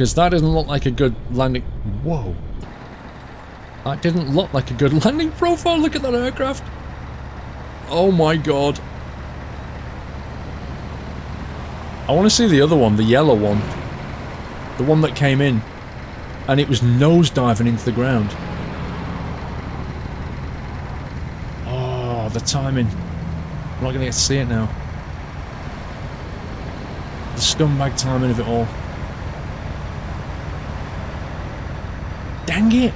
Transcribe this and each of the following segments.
because that doesn't look like a good landing... Whoa. That didn't look like a good landing profile. Look at that aircraft. Oh my god. I want to see the other one, the yellow one. The one that came in. And it was nose diving into the ground. Oh, the timing. I'm not going to get to see it now. The scumbag timing of it all. Dang it!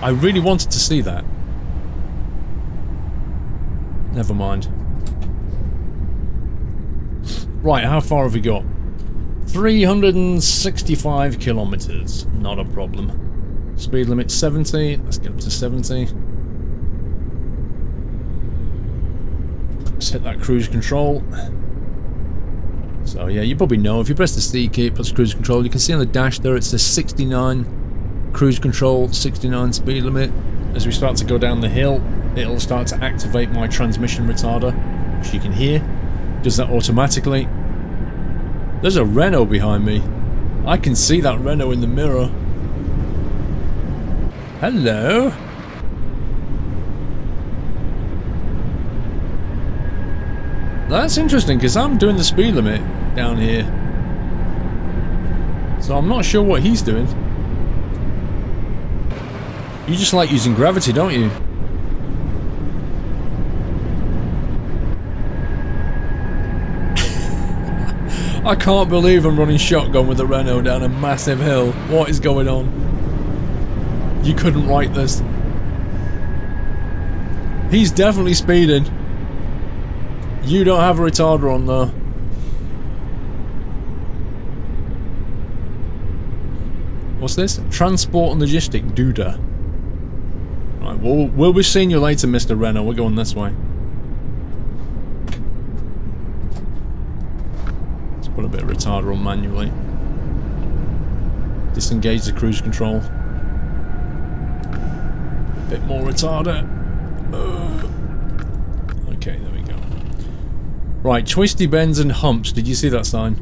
I really wanted to see that. Never mind. Right, how far have we got? 365 kilometers. Not a problem. Speed limit 70. Let's get up to 70. Let's hit that cruise control. So yeah, you probably know, if you press the C key, puts cruise control. You can see on the dash there it's says 69 cruise control, 69 speed limit. As we start to go down the hill, it'll start to activate my transmission retarder, which you can hear. Does that automatically. There's a Renault behind me. I can see that Renault in the mirror. Hello? That's interesting because I'm doing the speed limit down here. So I'm not sure what he's doing. You just like using gravity, don't you? I can't believe I'm running shotgun with a Renault down a massive hill. What is going on? You couldn't write this. He's definitely speeding. You don't have a retarder on though. What's this? Transport and Logistic Duda. Right, we'll, we'll be seeing you later, Mr. Renault. We're going this way. Let's put a bit of retarder on manually. Disengage the cruise control. Bit more retarder. Uh, okay, there we go. Right, twisty bends and humps. Did you see that sign?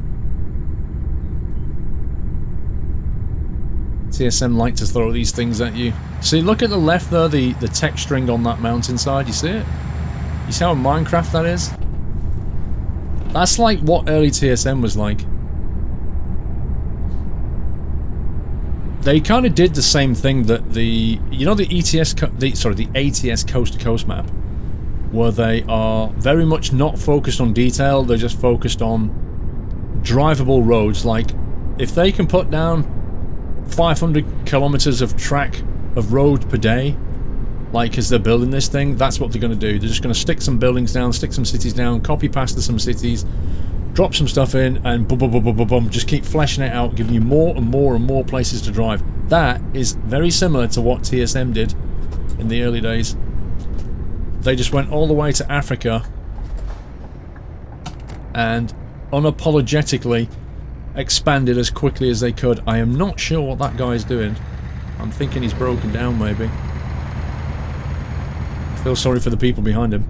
TSM like to throw these things at you. See, look at the left there, the, the tech string on that mountainside, you see it? You see how Minecraft that is? That's like what early TSM was like. They kind of did the same thing that the, you know the ETS, the, sorry, the ATS coast-to-coast -coast map, where they are very much not focused on detail, they're just focused on drivable roads, like, if they can put down 500 kilometers of track of road per day like as they're building this thing that's what they're going to do. They're just going to stick some buildings down stick some cities down copy past some cities drop some stuff in and boom boom boom boom boom boom just keep fleshing it out giving you more and more and more places to drive. That is very similar to what TSM did in the early days they just went all the way to Africa and unapologetically expanded as quickly as they could. I am not sure what that guy is doing. I'm thinking he's broken down, maybe. I feel sorry for the people behind him.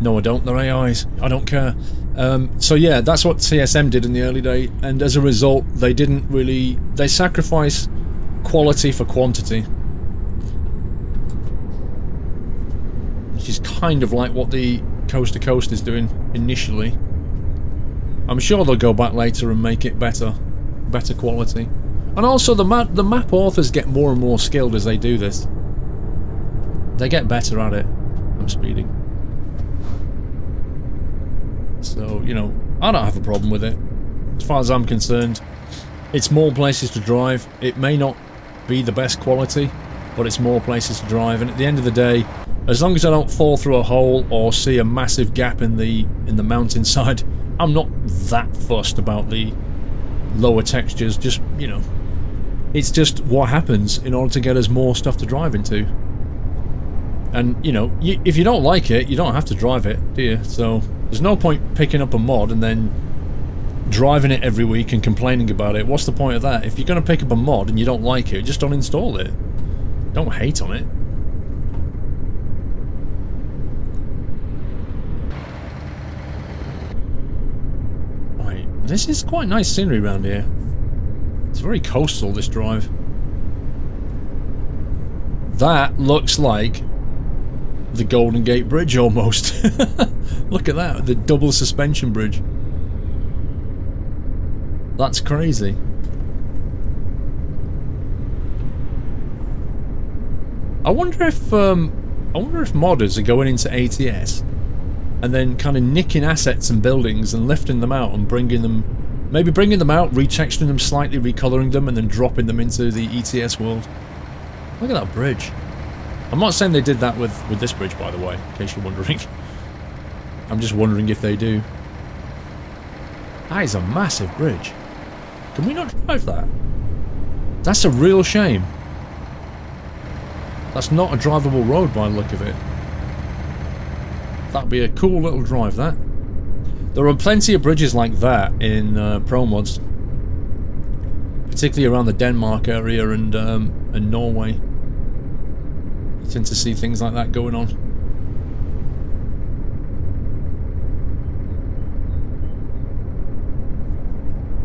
No, I don't. They're AIs. I don't care. Um, so yeah, that's what TSM did in the early day, and as a result, they didn't really... They sacrificed quality for quantity. Which is kind of like what the Coast to Coast is doing initially. I'm sure they'll go back later and make it better, better quality. And also the map, the map authors get more and more skilled as they do this. They get better at it. I'm speeding. So, you know, I don't have a problem with it. As far as I'm concerned, it's more places to drive. It may not be the best quality, but it's more places to drive. And at the end of the day, as long as I don't fall through a hole or see a massive gap in the in the mountainside, I'm not that fussed about the lower textures, just, you know, it's just what happens in order to get us more stuff to drive into. And, you know, you, if you don't like it, you don't have to drive it, do you? So, there's no point picking up a mod and then driving it every week and complaining about it. What's the point of that? If you're going to pick up a mod and you don't like it, just don't install it. Don't hate on it. This is quite nice scenery around here. It's very coastal, this drive. That looks like the Golden Gate Bridge almost. Look at that, the double suspension bridge. That's crazy. I wonder if um, I wonder if modders are going into ATS and then kind of nicking assets and buildings and lifting them out and bringing them, maybe bringing them out, retexturing them slightly, recoloring them, and then dropping them into the ETS world. Look at that bridge. I'm not saying they did that with, with this bridge, by the way, in case you're wondering. I'm just wondering if they do. That is a massive bridge. Can we not drive that? That's a real shame. That's not a drivable road by the look of it. That'd be a cool little drive, that. There are plenty of bridges like that in uh, Pro Mods. Particularly around the Denmark area and, um, and Norway. You tend to see things like that going on.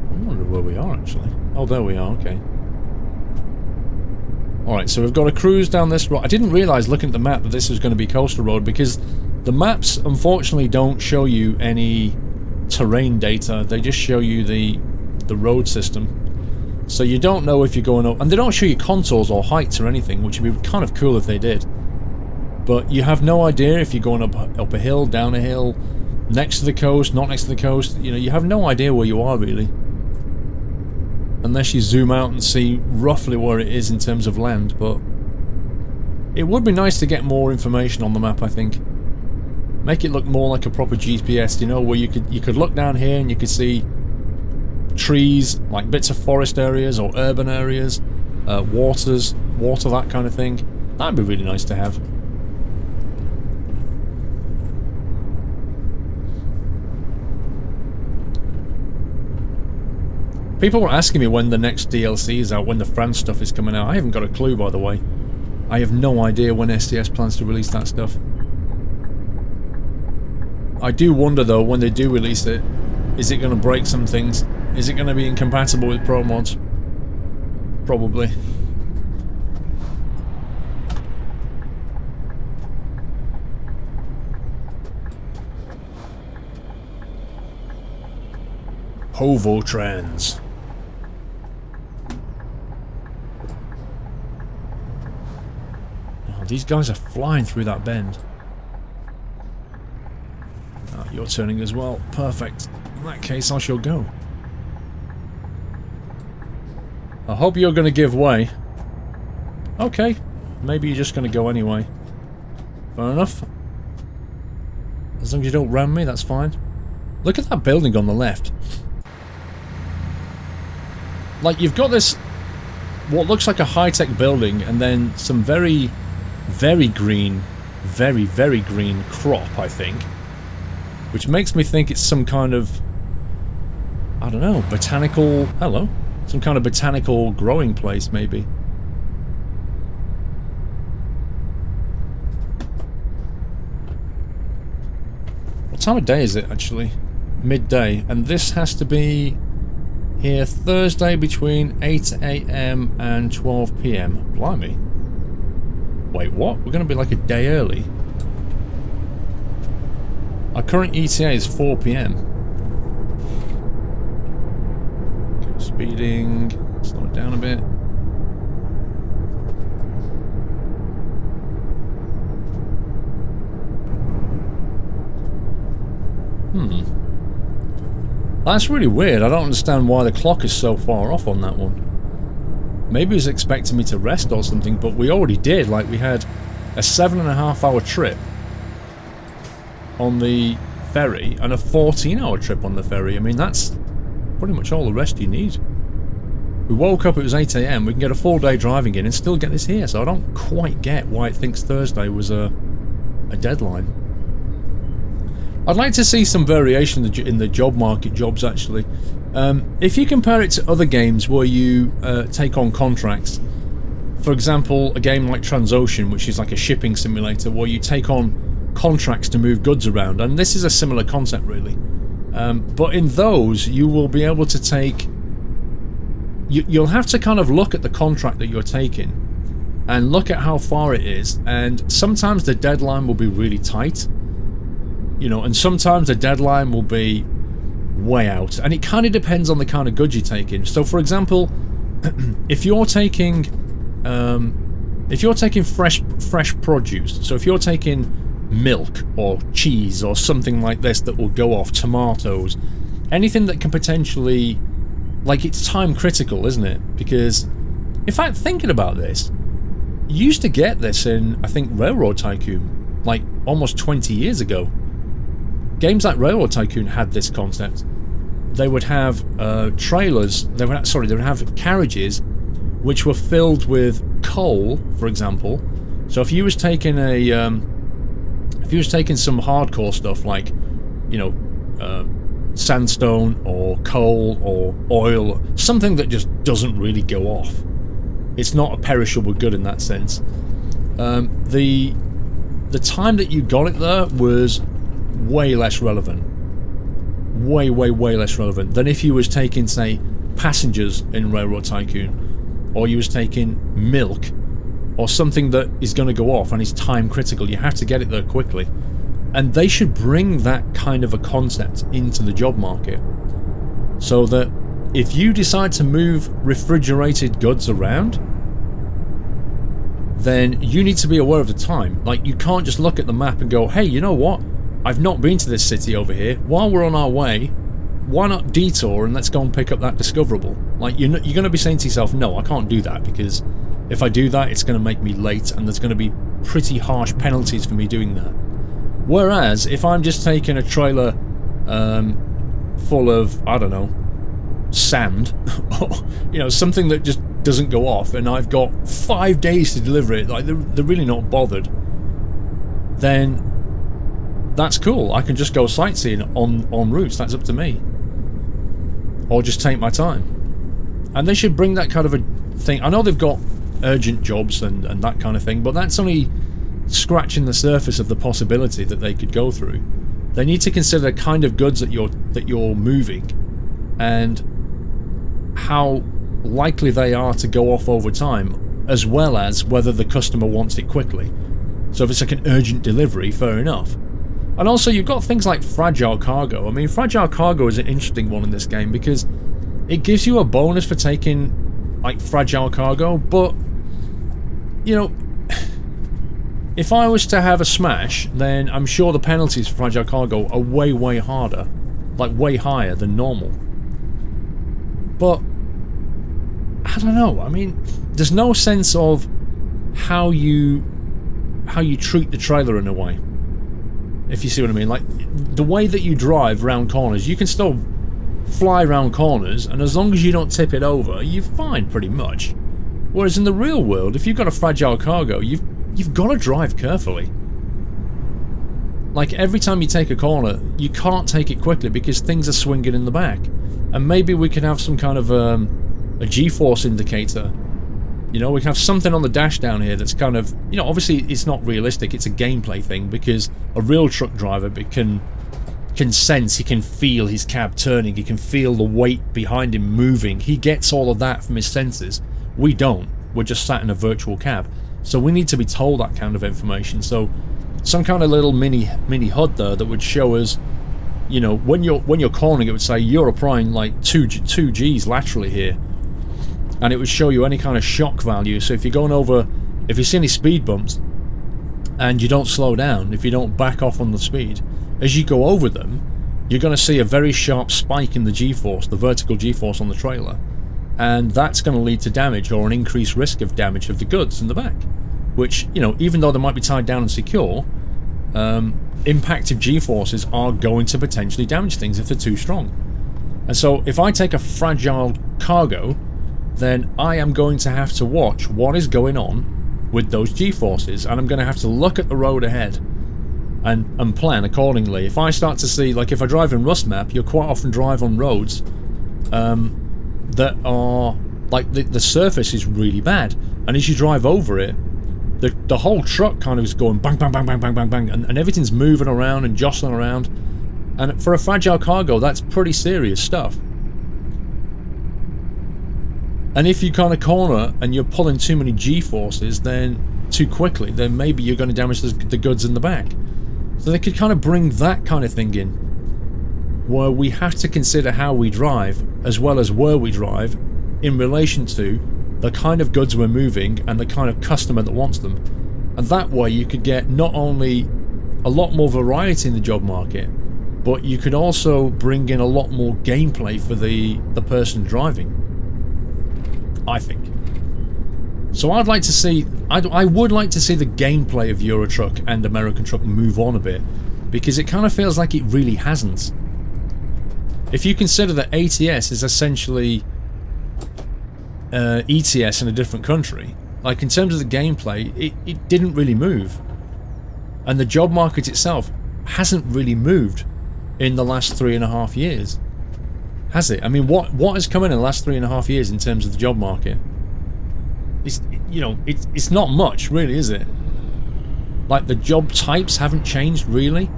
I wonder where we are, actually. Oh, there we are, okay. Alright, so we've got a cruise down this road. I didn't realise looking at the map that this was going to be coastal road because the maps unfortunately don't show you any terrain data. They just show you the the road system. So you don't know if you're going up... And they don't show you contours or heights or anything, which would be kind of cool if they did. But you have no idea if you're going up, up a hill, down a hill, next to the coast, not next to the coast. You know, you have no idea where you are, really unless you zoom out and see roughly where it is in terms of land, but it would be nice to get more information on the map, I think. Make it look more like a proper GPS, you know, where you could you could look down here and you could see trees, like bits of forest areas or urban areas, uh, waters, water, that kind of thing. That'd be really nice to have. People were asking me when the next DLC is out, when the France stuff is coming out. I haven't got a clue, by the way. I have no idea when SCS plans to release that stuff. I do wonder, though, when they do release it, is it going to break some things? Is it going to be incompatible with Pro Mods? Probably. Hovo These guys are flying through that bend. Oh, you're turning as well. Perfect. In that case, I shall go. I hope you're going to give way. Okay. Maybe you're just going to go anyway. Fair enough. As long as you don't ram me, that's fine. Look at that building on the left. Like, you've got this... What looks like a high-tech building, and then some very very green, very, very green crop, I think. Which makes me think it's some kind of, I don't know, botanical, hello, some kind of botanical growing place, maybe. What time of day is it, actually? Midday. And this has to be here Thursday between 8am and 12pm. Blimey. Wait, what? We're going to be like a day early. Our current ETA is 4 p.m. Speeding. Slow it down a bit. Hmm. That's really weird. I don't understand why the clock is so far off on that one. Maybe he was expecting me to rest or something, but we already did. Like, we had a seven and a half hour trip on the ferry and a 14 hour trip on the ferry. I mean, that's pretty much all the rest you need. We woke up, it was 8am, we can get a full day driving in and still get this here, so I don't quite get why it thinks Thursday was a, a deadline. I'd like to see some variation in the job market jobs, actually. Um, if you compare it to other games where you uh, take on contracts, for example, a game like Transocean, which is like a shipping simulator, where you take on contracts to move goods around, and this is a similar concept, really. Um, but in those, you will be able to take... You, you'll have to kind of look at the contract that you're taking and look at how far it is and sometimes the deadline will be really tight you know and sometimes the deadline will be way out. And it kind of depends on the kind of goods you're taking. So for example if you're taking um, if you're taking fresh fresh produce so if you're taking milk or cheese or something like this that will go off tomatoes anything that can potentially like it's time critical isn't it? Because in fact thinking about this you used to get this in, I think, Railroad Tycoon, like almost 20 years ago. Games like Railroad Tycoon had this concept. They would have uh, trailers, they would, sorry, they would have carriages which were filled with coal, for example. So if you was taking a, um, if you was taking some hardcore stuff like, you know, uh, sandstone or coal or oil, something that just doesn't really go off it's not a perishable good in that sense. Um, the the time that you got it there was way less relevant. Way, way, way less relevant than if you was taking, say, passengers in Railroad Tycoon, or you was taking milk, or something that is going to go off and is time critical. You have to get it there quickly. And they should bring that kind of a concept into the job market. So that if you decide to move refrigerated goods around, then you need to be aware of the time. Like, you can't just look at the map and go, hey, you know what? I've not been to this city over here. While we're on our way, why not detour and let's go and pick up that discoverable? Like, you're, you're going to be saying to yourself, no, I can't do that because if I do that, it's going to make me late and there's going to be pretty harsh penalties for me doing that. Whereas, if I'm just taking a trailer um, full of, I don't know, sand, or, you know, something that just doesn't go off and I've got five days to deliver it, like they're, they're really not bothered, then that's cool. I can just go sightseeing on, on routes, that's up to me. Or just take my time. And they should bring that kind of a thing. I know they've got urgent jobs and, and that kind of thing, but that's only scratching the surface of the possibility that they could go through. They need to consider the kind of goods that you're that you're moving and how likely they are to go off over time, as well as whether the customer wants it quickly. So if it's like an urgent delivery, fair enough. And also you've got things like fragile cargo. I mean, fragile cargo is an interesting one in this game because it gives you a bonus for taking like fragile cargo, but you know, if I was to have a smash, then I'm sure the penalties for fragile cargo are way, way harder. Like, way higher than normal. But I don't know. I mean, there's no sense of how you how you treat the trailer in a way. If you see what I mean, like the way that you drive round corners, you can still fly round corners, and as long as you don't tip it over, you're fine pretty much. Whereas in the real world, if you've got a fragile cargo, you've you've got to drive carefully. Like every time you take a corner, you can't take it quickly because things are swinging in the back. And maybe we can have some kind of um, a G-force indicator. You know, we can have something on the dash down here that's kind of, you know, obviously it's not realistic, it's a gameplay thing because a real truck driver can can sense, he can feel his cab turning, he can feel the weight behind him moving. He gets all of that from his senses. We don't. We're just sat in a virtual cab. So we need to be told that kind of information. So some kind of little mini mini HUD there that would show us you know when you're when you're cornering it would say you're applying like 2 2 Gs laterally here and it would show you any kind of shock value. So if you're going over, if you see any speed bumps and you don't slow down, if you don't back off on the speed, as you go over them, you're going to see a very sharp spike in the g-force, the vertical g-force on the trailer. And that's going to lead to damage or an increased risk of damage of the goods in the back. Which, you know, even though they might be tied down and secure, um, impactive g-forces are going to potentially damage things if they're too strong. And so if I take a fragile cargo then I am going to have to watch what is going on with those g-forces and I'm going to have to look at the road ahead and, and plan accordingly. If I start to see, like if I drive in RusMap, you'll quite often drive on roads um, that are, like the, the surface is really bad and as you drive over it, the, the whole truck kind of is going bang, bang, bang, bang, bang, bang, bang, and, and everything's moving around and jostling around. And for a fragile cargo, that's pretty serious stuff. And if you kind of corner and you're pulling too many G-forces, then too quickly, then maybe you're going to damage the, the goods in the back. So they could kind of bring that kind of thing in, where we have to consider how we drive, as well as where we drive, in relation to the kind of goods we're moving and the kind of customer that wants them. And that way you could get not only a lot more variety in the job market, but you could also bring in a lot more gameplay for the, the person driving. I think. So I'd like to see, I'd, I would like to see the gameplay of Euro Truck and American Truck move on a bit, because it kind of feels like it really hasn't. If you consider that ATS is essentially uh, ETS in a different country, like in terms of the gameplay, it, it didn't really move. And the job market itself hasn't really moved in the last three and a half years. Has it? I mean, what what has come in, in the last three and a half years in terms of the job market? It's, you know, it's, it's not much, really, is it? Like, the job types haven't changed, really.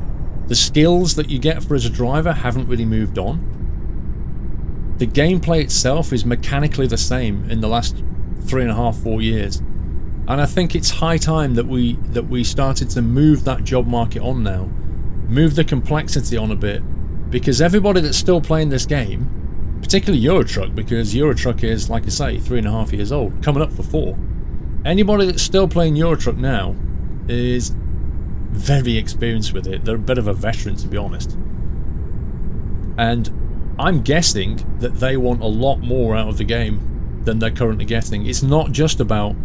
The skills that you get for as a driver haven't really moved on. The gameplay itself is mechanically the same in the last three and a half, four years. And I think it's high time that we that we started to move that job market on now. Move the complexity on a bit because everybody that's still playing this game, particularly Eurotruck, because Eurotruck is, like I say, three and a half years old, coming up for four. Anybody that's still playing Eurotruck now is very experienced with it. They're a bit of a veteran, to be honest. And I'm guessing that they want a lot more out of the game than they're currently getting. It's not just about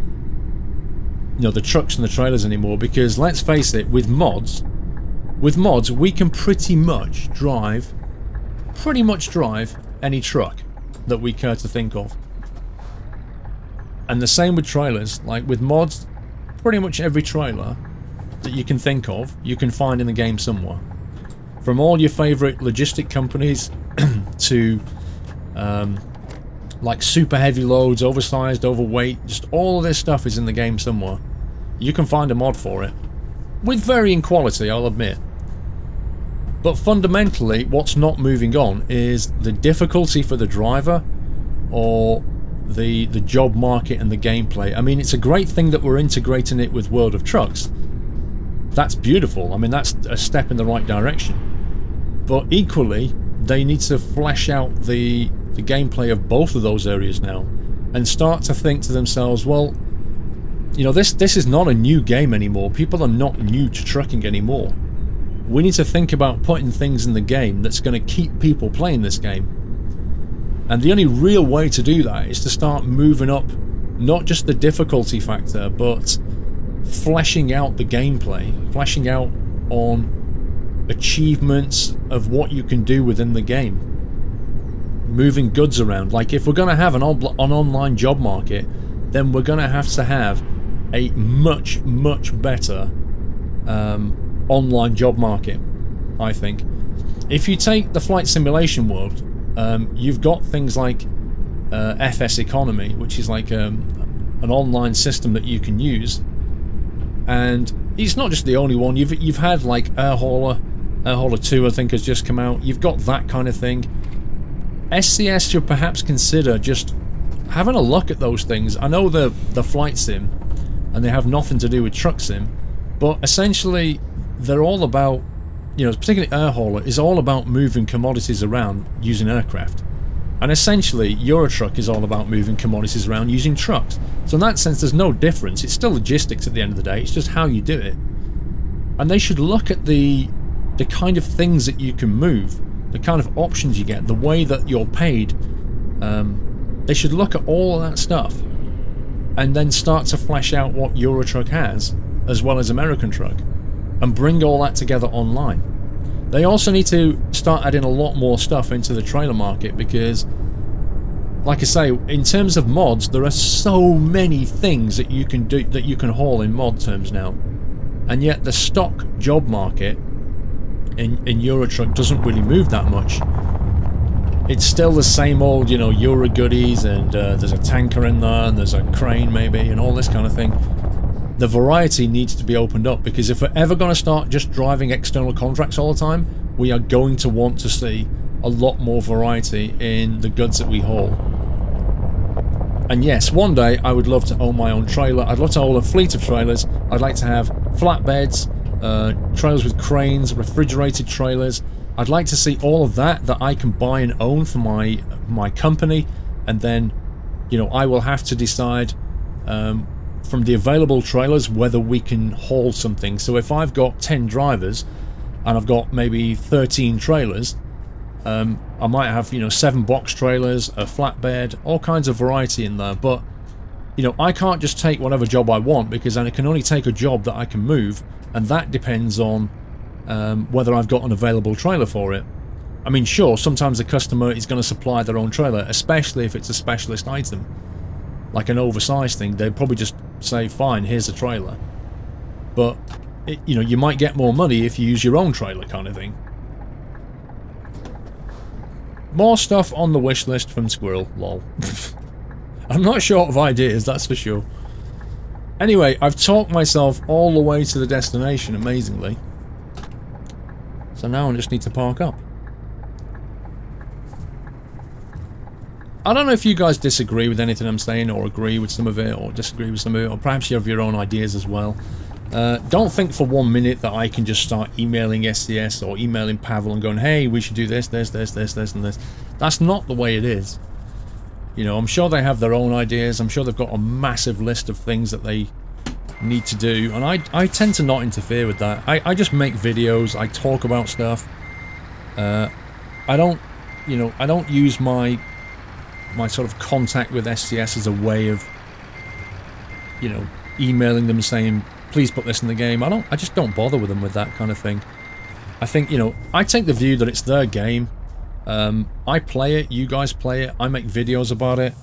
you know the trucks and the trailers anymore because let's face it with mods with mods, we can pretty much drive, pretty much drive any truck that we care to think of. And the same with trailers, like with mods, pretty much every trailer that you can think of, you can find in the game somewhere. From all your favourite logistic companies to um, like super heavy loads, oversized, overweight, just all of this stuff is in the game somewhere. You can find a mod for it. With varying quality, I'll admit. But fundamentally, what's not moving on is the difficulty for the driver or the the job market and the gameplay. I mean, it's a great thing that we're integrating it with World of Trucks. That's beautiful. I mean, that's a step in the right direction. But equally, they need to flesh out the the gameplay of both of those areas now and start to think to themselves, well, you know, this this is not a new game anymore. People are not new to trucking anymore. We need to think about putting things in the game that's going to keep people playing this game. And the only real way to do that is to start moving up not just the difficulty factor, but fleshing out the gameplay, fleshing out on achievements of what you can do within the game. Moving goods around. Like if we're going to have an, an online job market, then we're going to have to have a much, much better um, online job market, I think. If you take the flight simulation world, um, you've got things like uh, FS Economy, which is like um, an online system that you can use. And it's not just the only one. You've you've had like Air Hauler, Air Hauler 2 I think has just come out. You've got that kind of thing. SCS should perhaps consider just having a look at those things. I know the the flight sim, and they have nothing to do with truck sim, but essentially they're all about, you know, particularly air hauler, is all about moving commodities around using aircraft. And essentially, Eurotruck is all about moving commodities around using trucks. So in that sense, there's no difference. It's still logistics at the end of the day. It's just how you do it. And they should look at the the kind of things that you can move, the kind of options you get, the way that you're paid. Um, they should look at all that stuff and then start to flesh out what Eurotruck has, as well as American Truck and bring all that together online. They also need to start adding a lot more stuff into the trailer market because, like I say, in terms of mods, there are so many things that you can do that you can haul in mod terms now, and yet the stock job market in in Eurotruck doesn't really move that much. It's still the same old, you know, Euro goodies, and uh, there's a tanker in there, and there's a crane maybe, and all this kind of thing the variety needs to be opened up because if we're ever going to start just driving external contracts all the time, we are going to want to see a lot more variety in the goods that we haul. And yes, one day I would love to own my own trailer. I'd love to own a fleet of trailers. I'd like to have flatbeds, uh, trailers with cranes, refrigerated trailers. I'd like to see all of that that I can buy and own for my my company, and then, you know, I will have to decide um, from the available trailers whether we can haul something. So if I've got 10 drivers and I've got maybe 13 trailers, um, I might have, you know, seven box trailers, a flatbed, all kinds of variety in there. But, you know, I can't just take whatever job I want because I can only take a job that I can move. And that depends on um, whether I've got an available trailer for it. I mean, sure, sometimes the customer is going to supply their own trailer, especially if it's a specialist item. Like an oversized thing, they'd probably just say, fine, here's a trailer. But, it, you know, you might get more money if you use your own trailer kind of thing. More stuff on the wish list from Squirrel, lol. I'm not short of ideas, that's for sure. Anyway, I've talked myself all the way to the destination, amazingly. So now I just need to park up. I don't know if you guys disagree with anything I'm saying, or agree with some of it, or disagree with some of it, or perhaps you have your own ideas as well. Uh, don't think for one minute that I can just start emailing SCS or emailing Pavel and going, hey, we should do this, this, this, this, this, and this. That's not the way it is. You know, I'm sure they have their own ideas. I'm sure they've got a massive list of things that they need to do. And I, I tend to not interfere with that. I, I just make videos. I talk about stuff. Uh, I don't, you know, I don't use my my sort of contact with SCS as a way of, you know, emailing them saying, please put this in the game. I don't, I just don't bother with them with that kind of thing. I think, you know, I take the view that it's their game. Um, I play it, you guys play it, I make videos about it,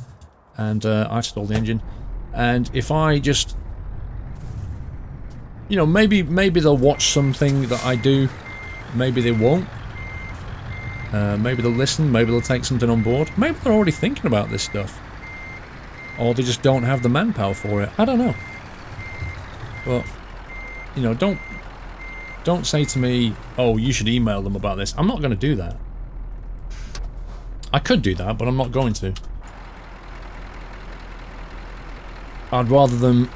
and uh, I install the engine. And if I just, you know, maybe maybe they'll watch something that I do, maybe they won't. Uh, maybe they'll listen, maybe they'll take something on board. Maybe they're already thinking about this stuff. Or they just don't have the manpower for it. I don't know. But, you know, don't don't say to me, oh, you should email them about this. I'm not going to do that. I could do that, but I'm not going to. I'd rather them,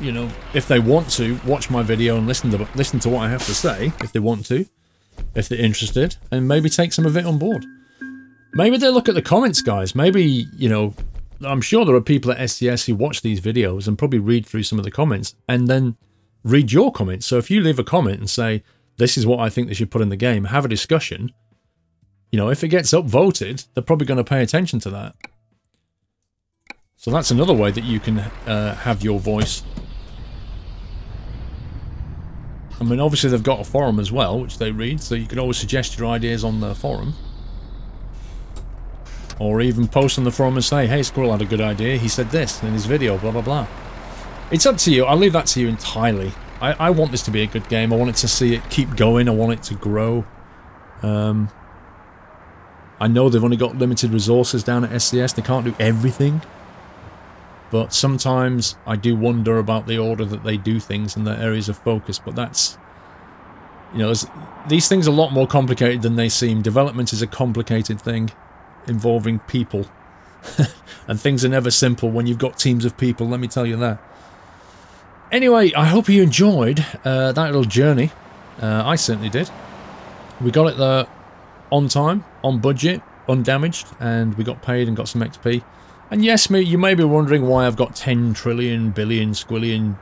you know, if they want to, watch my video and listen to listen to what I have to say, if they want to if they're interested, and maybe take some of it on board. Maybe they look at the comments, guys. Maybe, you know, I'm sure there are people at SCS who watch these videos and probably read through some of the comments and then read your comments. So if you leave a comment and say, this is what I think they should put in the game, have a discussion, you know, if it gets upvoted, they're probably going to pay attention to that. So that's another way that you can uh, have your voice I mean, obviously they've got a forum as well, which they read, so you can always suggest your ideas on the forum. Or even post on the forum and say, hey, Squirrel had a good idea, he said this in his video, blah, blah, blah. It's up to you. I'll leave that to you entirely. I, I want this to be a good game. I want it to see it keep going. I want it to grow. Um, I know they've only got limited resources down at SCS. They can't do everything. But sometimes I do wonder about the order that they do things and their areas of focus. But that's, you know, these things are a lot more complicated than they seem. Development is a complicated thing involving people. and things are never simple when you've got teams of people, let me tell you that. Anyway, I hope you enjoyed uh, that little journey. Uh, I certainly did. We got it there on time, on budget, undamaged, and we got paid and got some XP. And yes, you may be wondering why I've got 10 trillion, billion, squillion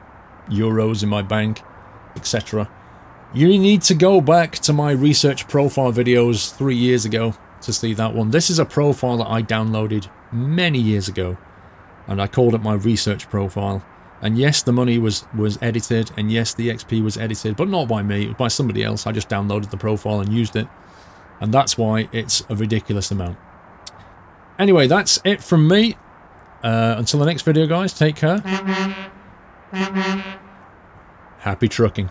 euros in my bank, etc. You need to go back to my research profile videos three years ago to see that one. This is a profile that I downloaded many years ago, and I called it my research profile. And yes, the money was, was edited, and yes, the XP was edited, but not by me, it was by somebody else. I just downloaded the profile and used it, and that's why it's a ridiculous amount. Anyway, that's it from me. Uh, until the next video, guys, take care. Happy trucking.